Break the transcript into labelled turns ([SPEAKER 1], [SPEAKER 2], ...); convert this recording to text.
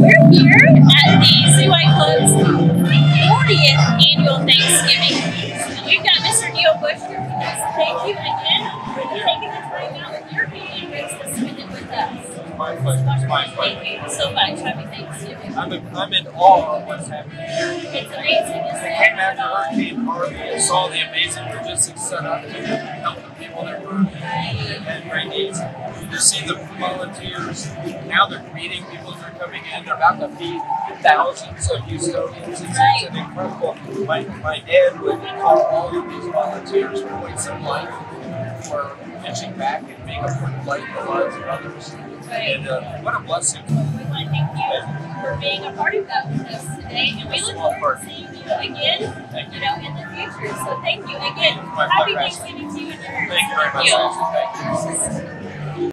[SPEAKER 1] We're here at the City Wide Club's 40th annual Thanksgiving. And we've got Mr. Neil Bush here with us. Thank you again for taking the time out with your friends to spend it with us.
[SPEAKER 2] My pleasure. It's my pleasure.
[SPEAKER 1] Thank you so much. Happy Thanksgiving.
[SPEAKER 2] I'm in, I'm in awe of what's happening here.
[SPEAKER 1] It's amazing,
[SPEAKER 2] I came after Hurricane Harvey and saw the amazing logistics set up to help the people that were You see the volunteers, now they're greeting people as they're coming in. They're about to feed thousands of Houstonians. It's, it's an incredible. My, my dad would call all of these volunteers points of light for pitching back and being a point of light in the lives of others. And uh, what a blessing.
[SPEAKER 1] We want to thank you for being a part of that with us today. And we look forward to seeing you again, you know, in the future. So thank you again.
[SPEAKER 2] My
[SPEAKER 1] Happy
[SPEAKER 2] pleasure.
[SPEAKER 1] Thanksgiving to you and yours.
[SPEAKER 2] Thank you very much. Thank you.